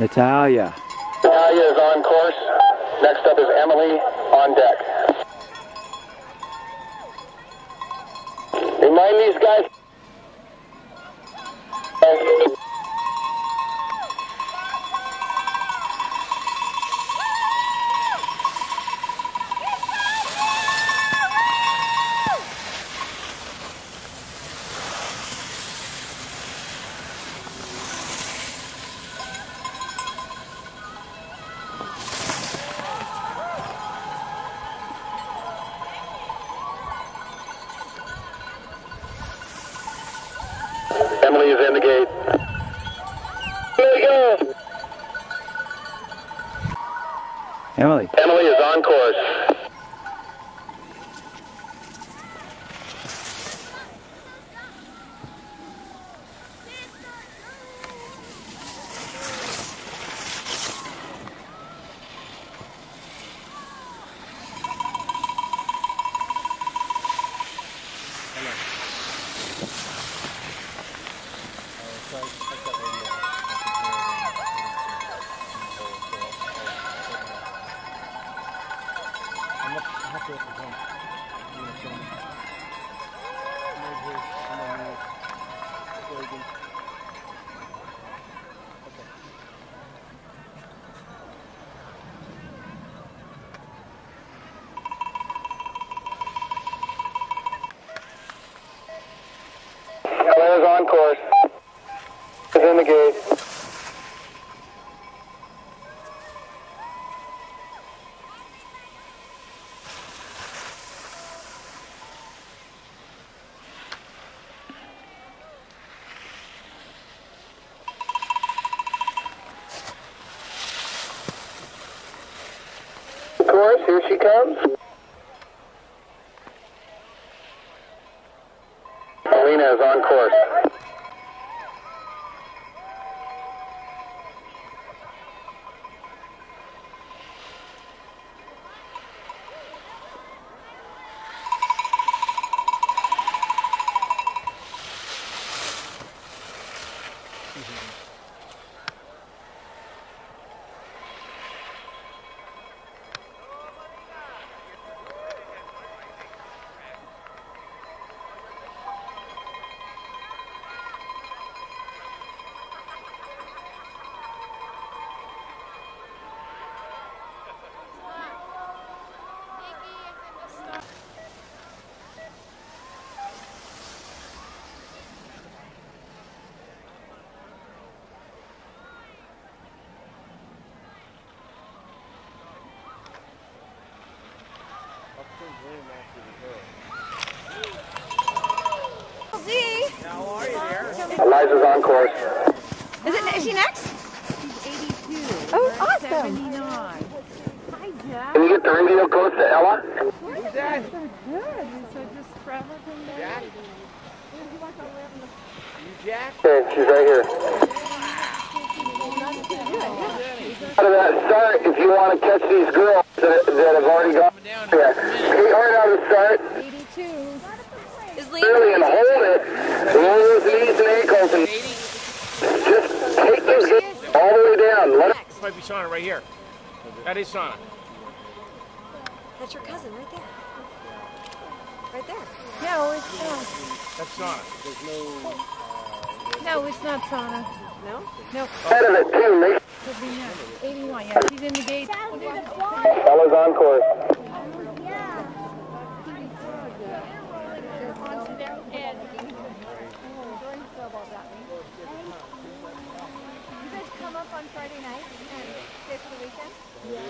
Natalia. Natalia is on course. Next up is Emily on deck. Remind these guys. Emily is in the gate. There we go. Emily. Emily is on course. Emily is on course. Is in the gate. Course, here she comes. Alina is on course. Z. Eliza's on course. Is it? Is she next? She's 82. Oh, awesome. 79. Can you get the radio close to Ella? Okay, she's right here. Out of that start, if you want to catch these girls that, that have already gone, yeah, skate hard out of the start, Is early and Liam? hold it, roll those knees and ankles, and just take those girls all the way down. Let This might be Shauna right here. That is Shauna. That's your cousin right there. Right there. No, it's not. That's Shauna. No, it's not Sana. No? No, head of it too. Make could be not. 81, yeah, she's in the gate. Ella's on course. You guys come up on Friday night and stay for the weekend? Yeah.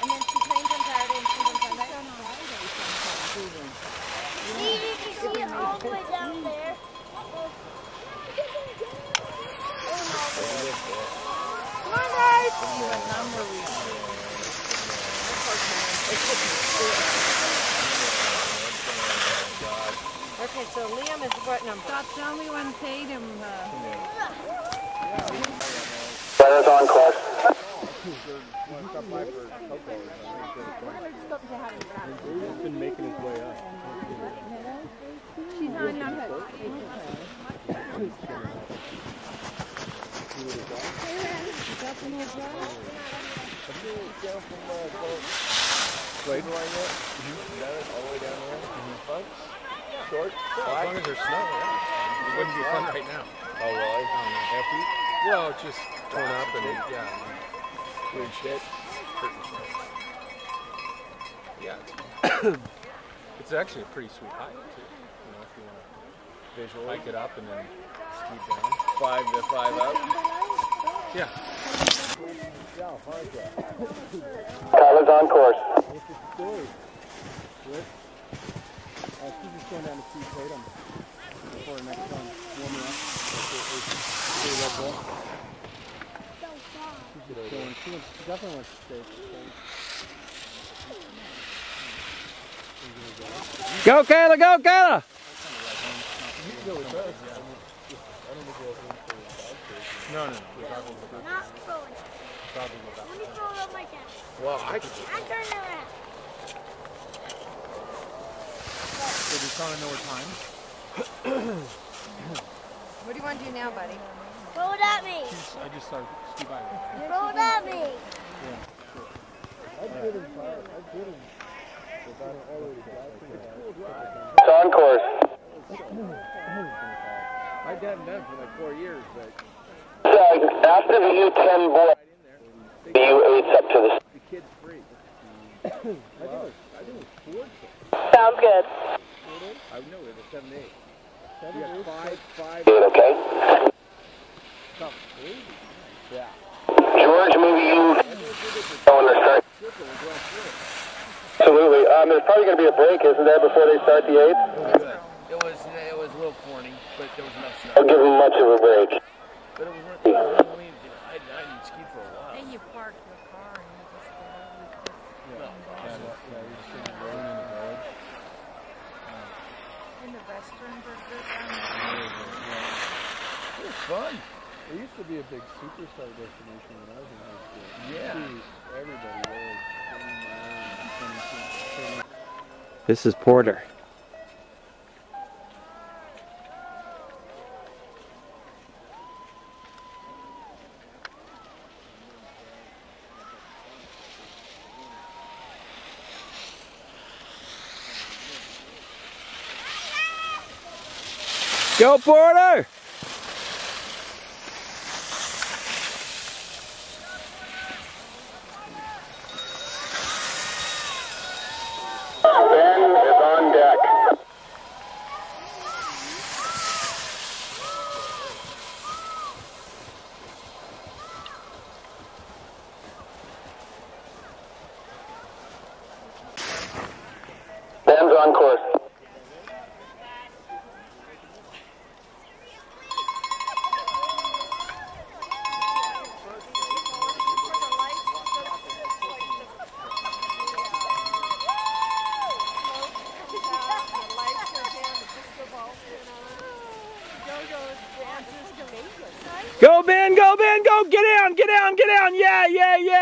And then she trains on Saturday and she's on Sunday? See, you can see it all the way down there. Come on, guys! Okay, so Liam is what number? Stop, tell me when Tatum, uh, Ella's on course. she's on number. Blade line yet? Down it, all the way down there? Fun? Short? As long as there's snow, yeah. It wouldn't be fun right now. Oh, really? Empty? Well, just torn up and yeah, Weird shit. Yeah. It's, it's actually a pretty sweet hike too. You know, if you want to Visual. hike it up and then ski down. Five to five up. Yeah. Tyler's on course. Go, Kayla, go, Kayla! No, no, no. Not throwing. Let me throw it on my desk. Well, I could. I'm turning around. So do Shauna know her time? What do you want to do now, buddy? Throw it at me. I just started me. It's on course. I done for like four years, but So after the U10 boy, the U8's up to the. the kid's free. Sounds good. I know it was seven eight. You Eight, okay? Eight? Yeah. George, maybe you go in the start. Absolutely. Um, there's probably going to be a break, isn't there, before they start the eighth? Good. It was, it was a little corny, but there was enough snow. I'll give them much of a break. But it was worth it. I mean, I, I didn't ski for a while. And you park your car and you just go over And the restrooms are good down there. It was fun. It used to be a big superstar destination when I was in high school. Yeah. See everybody there. 29, 26, This is Porter. Go, Porter! Ben is on deck. Ben's on course. Go, Ben, go, Ben, go! Get down, get down, get down! Yeah, yeah, yeah!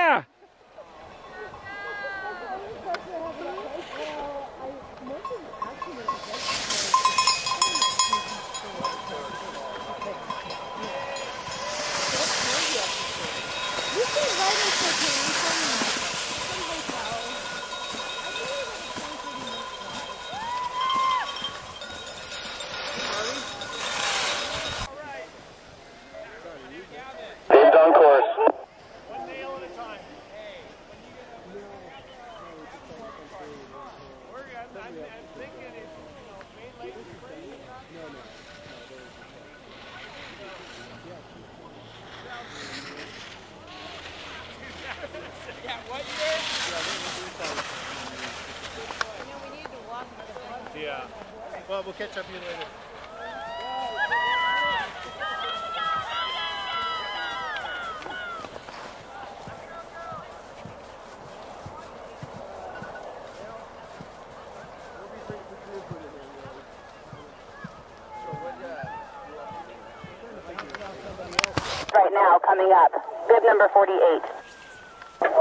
coming up. Bib number 48.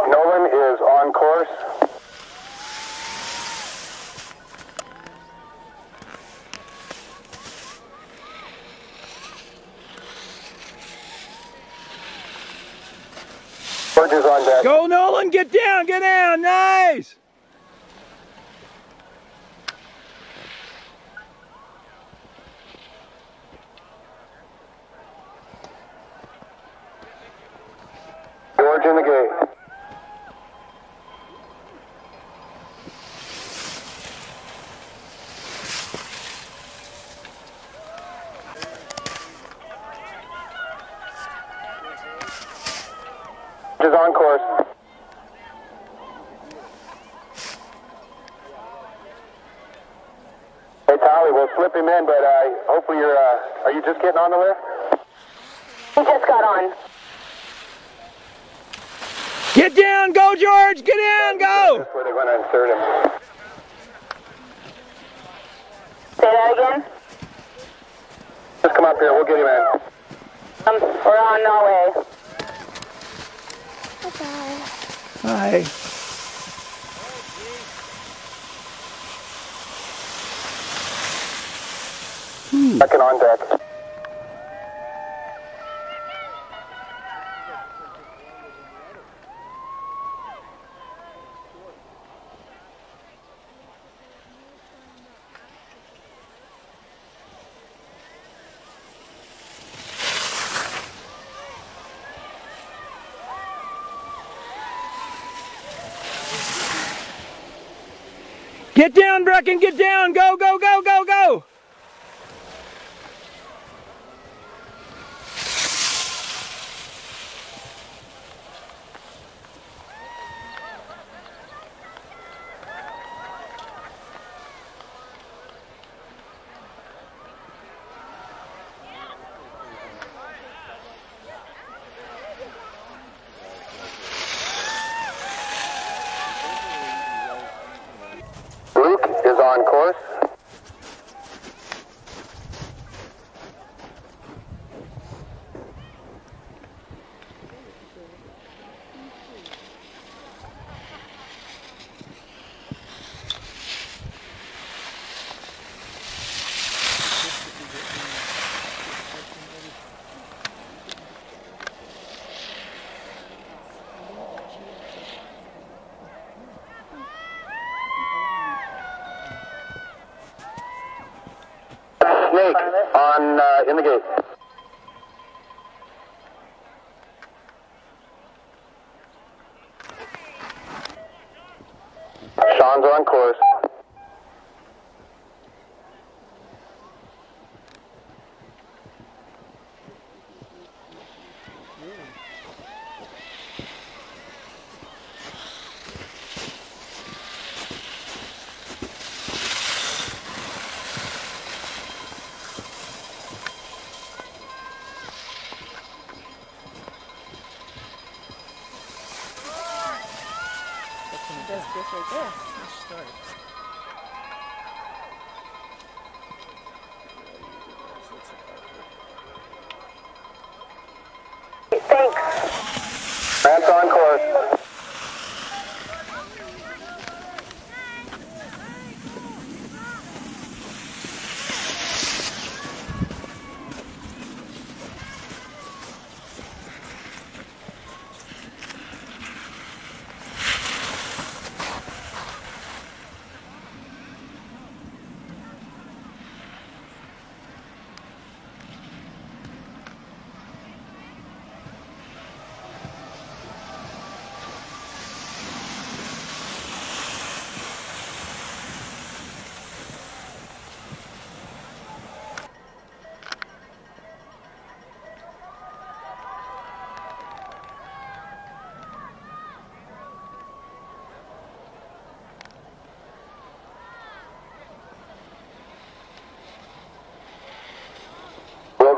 Nolan is on course. Is on deck. Go, Nolan! Get down! Get down! Nice! we'll get him in. Um, we're on our way. Okay. Hi. Second on deck. Get down, Brecken, get down. Go, go, go,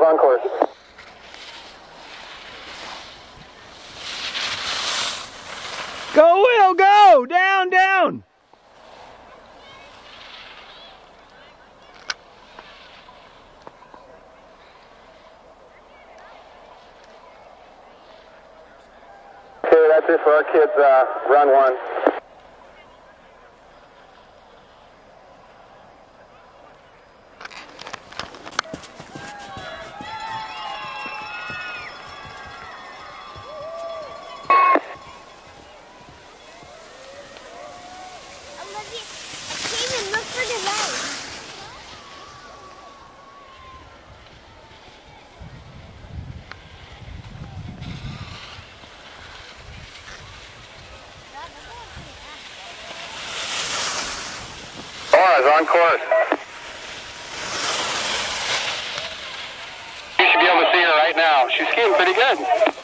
Concord. Go, Will, go! Down, down! Okay, that's it for our kids, uh, run one. Course. You should be able to see her right now. She's skiing pretty good.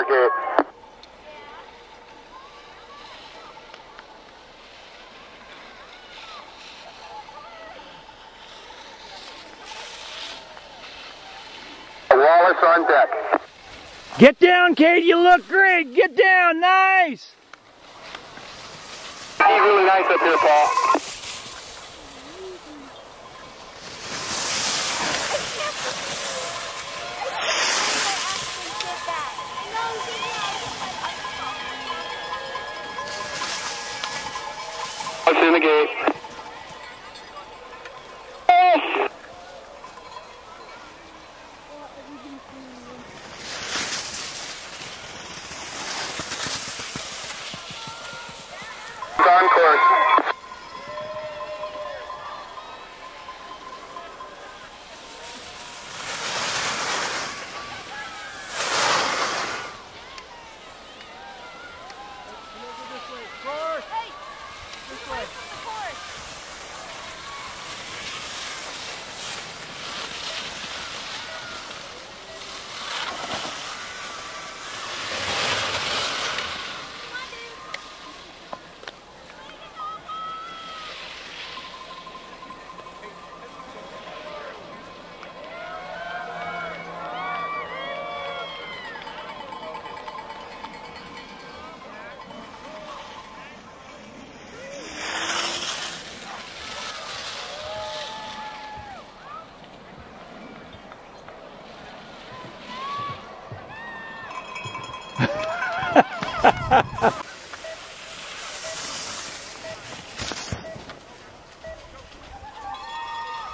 Out of the start gate. Wallace on deck. Get down, Kate. You look great. Get down. Nice. He's really nice up here, Paul. What's in the gate? He's on course.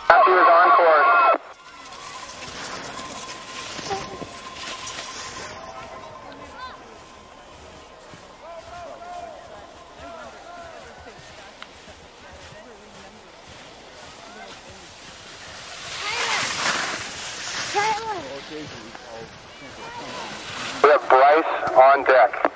Matthew is on course. We have Bryce on deck.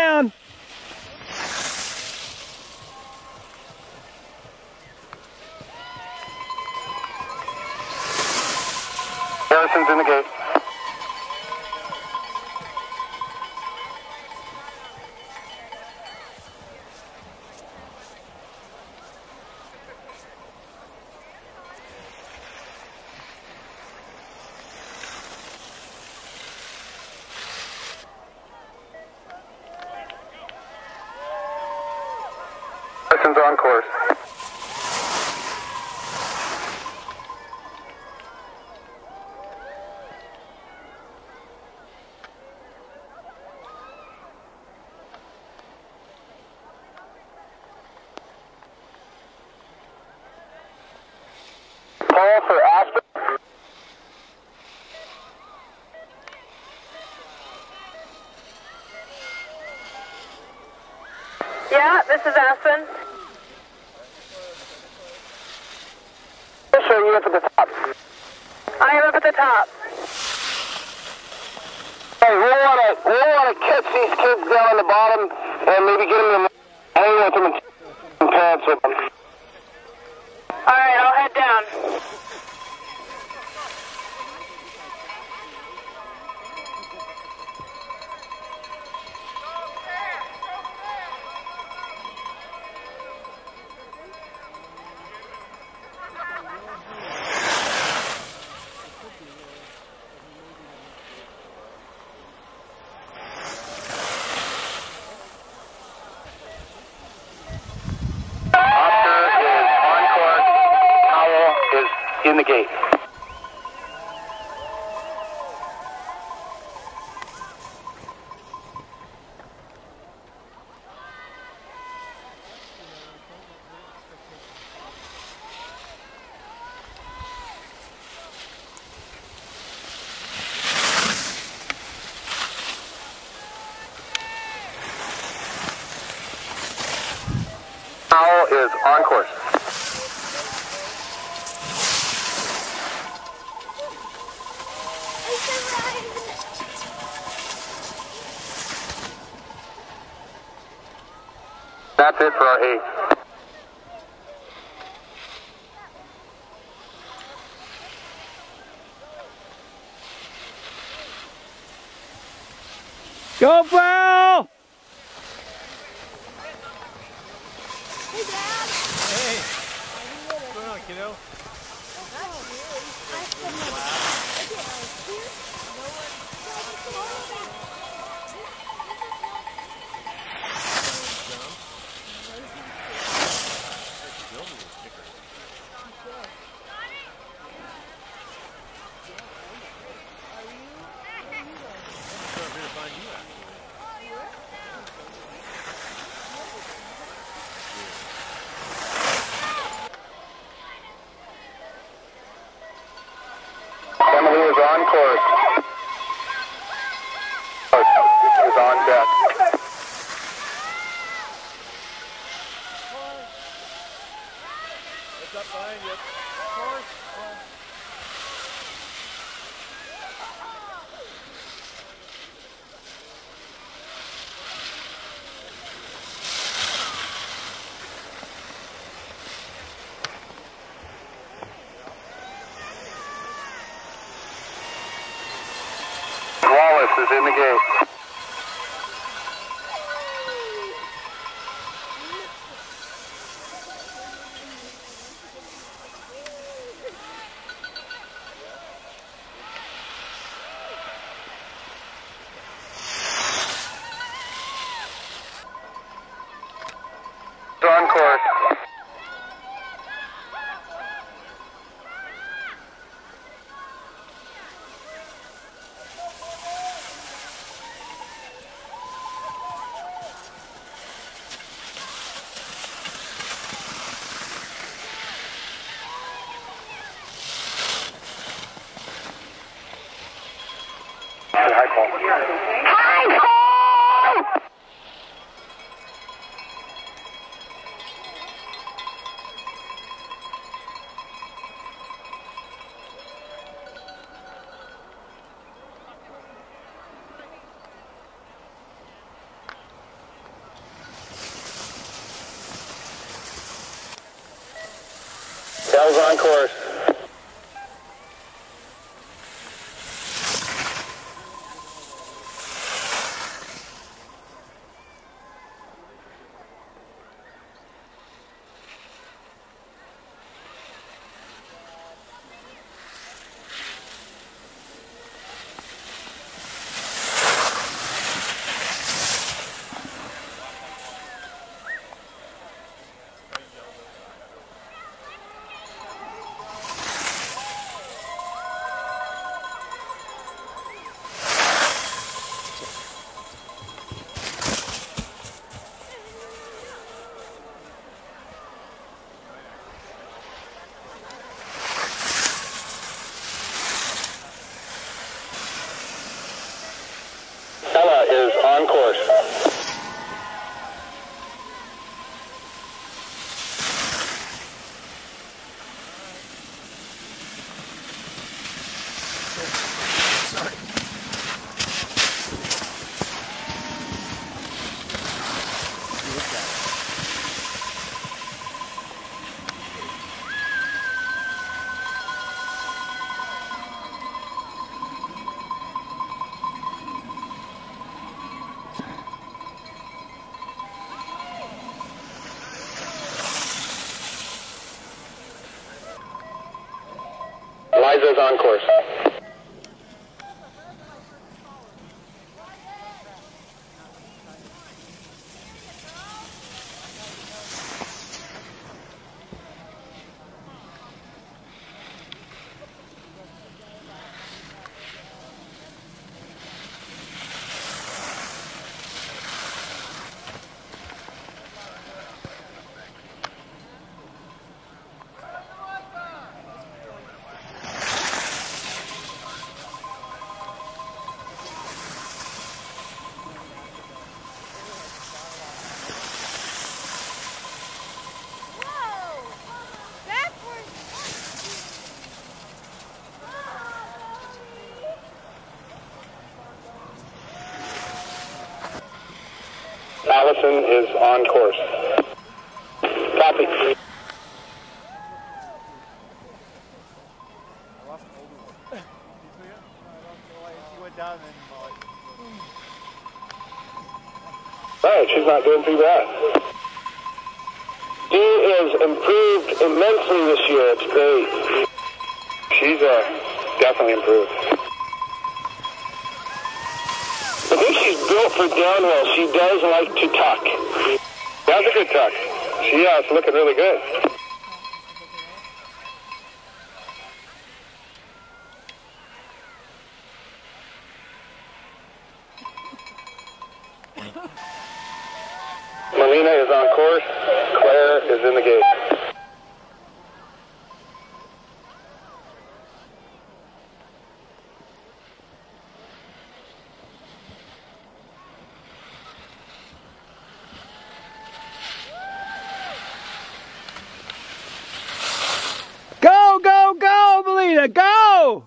Engines on course. On course. Obrigado. Liza's on course. Is on course. Copy. Right, she's not doing too bad. She is improved immensely this year. It's great. She's uh, definitely improved. I think she's built for downhill. She does like to tuck. That's a good tuck. She, uh, yeah, it's looking really good. Melina is on course. Claire is in the gate. Go, go, go, Melina, go!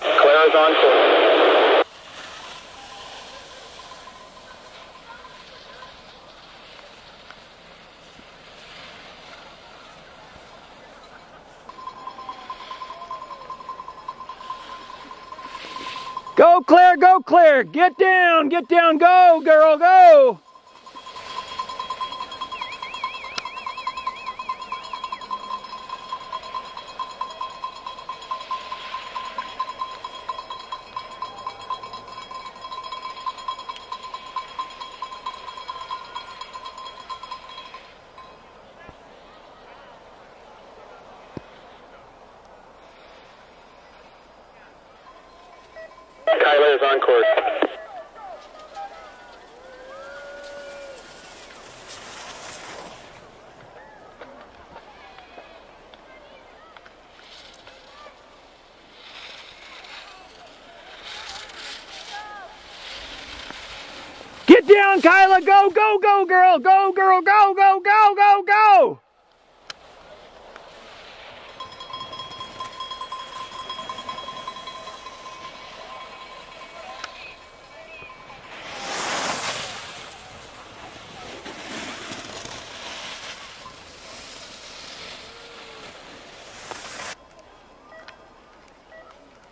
Claire is on course. Go, Claire, go, Claire! Get down, get down, go, girl, go! Kyler is on course. Down, Kyla. Go, go, go, girl. Go, girl. Go, go, go, go, go.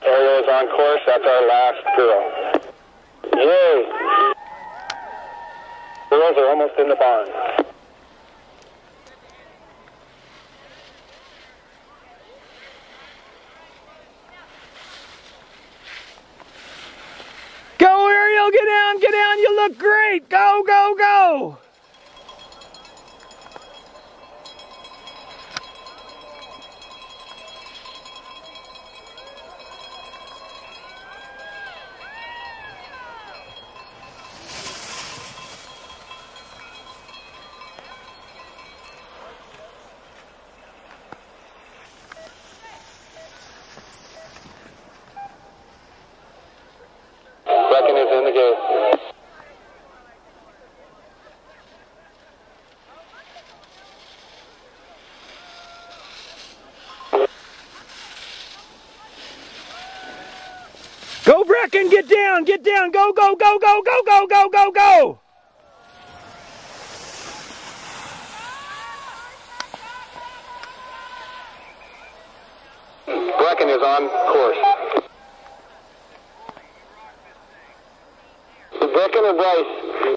Ariel is on course. That's our last girl. Yay! Girls are almost in the barn. Go, Ariel. Get down, get down. You look great. Go, go, go. Gate. Go, Brecken. Get down, get down. Go, go, go, go, go, go, go, go, go. Brecken is on course. Brecken or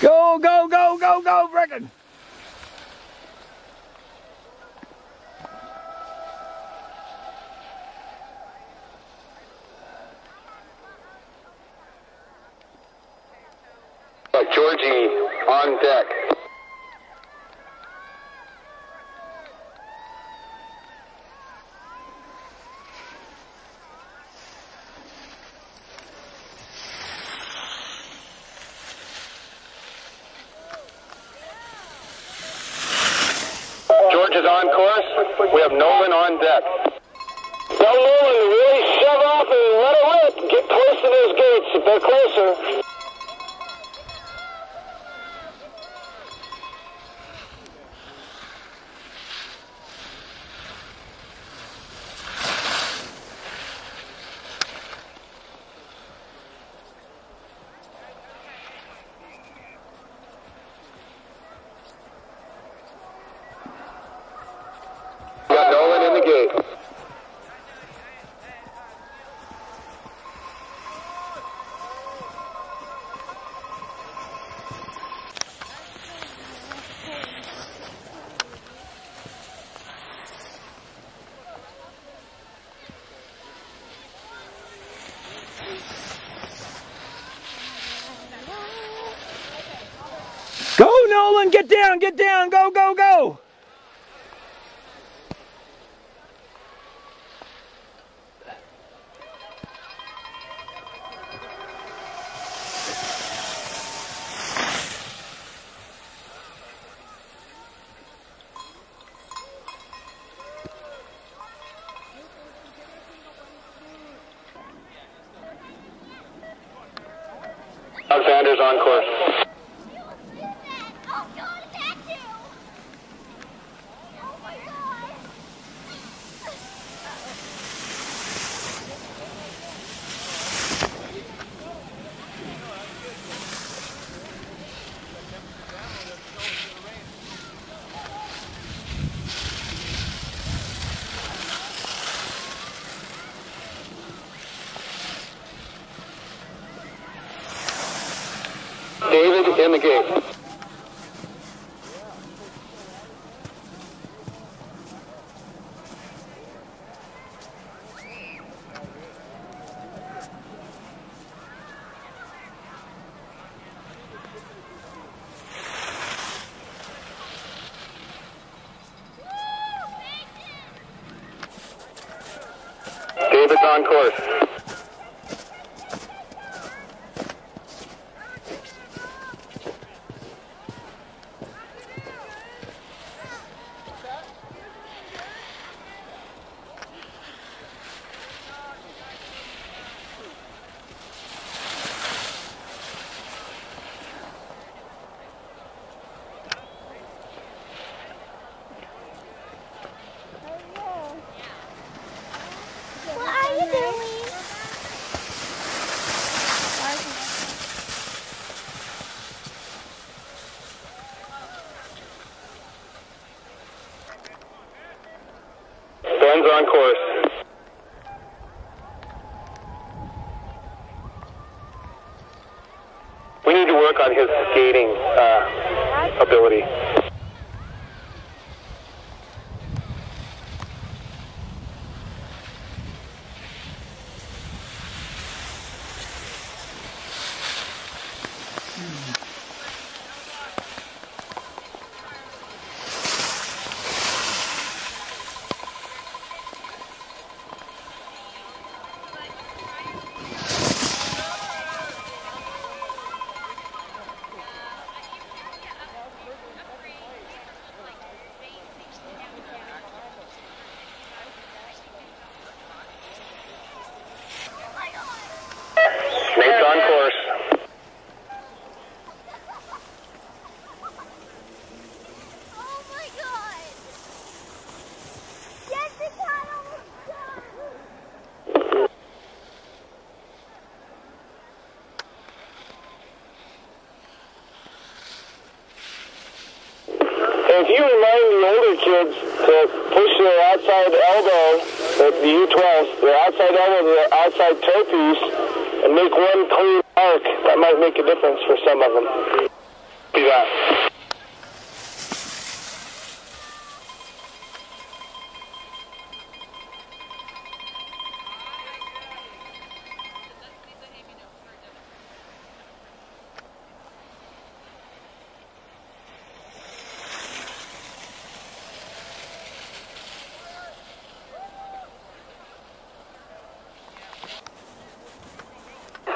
Go, go, go, go, go, Brecken. Uh, Georgie on deck. George is on course. We have Nolan on deck. Now Nolan, really shove off and let it rip. Get close to those gates. If they're closer. Got Nolan in the gate. Go, Nolan. Get down, get down. Go, go, go. Alexander's on course. The. Grant's on course. We need to work on his skating uh, ability. Nate's on course. Oh my god! Yes, it got almost done! If you remind the older kids to push their outside elbow, the the U12s, their outside elbow, piece, and make one clean arc, that might make a difference for some of them. Do that.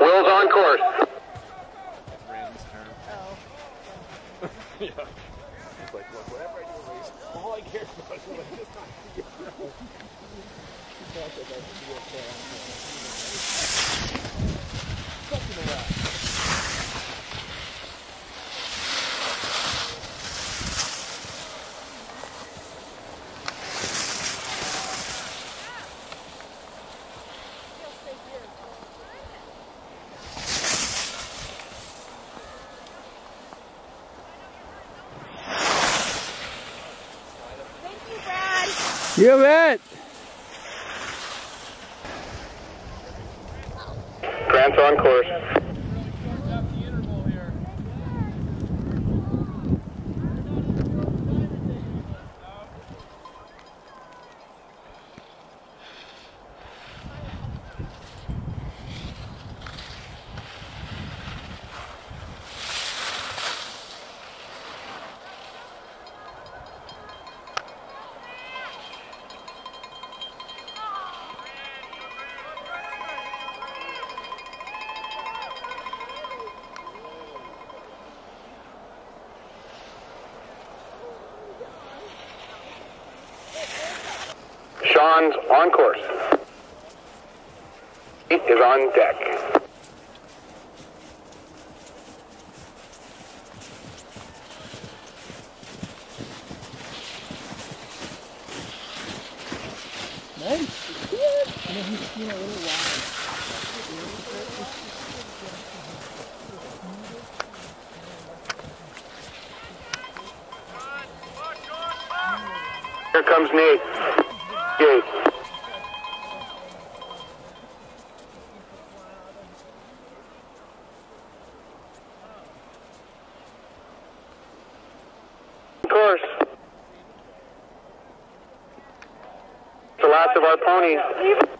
Will's on course. Randy's turn. yeah. He's like, look, whatever I do, race, all I care about is what I just You bet. Grant's on course. Sean's on course. He is on deck. Here comes Nate. Gate. Course. The last of our ponies.